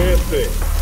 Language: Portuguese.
Esse.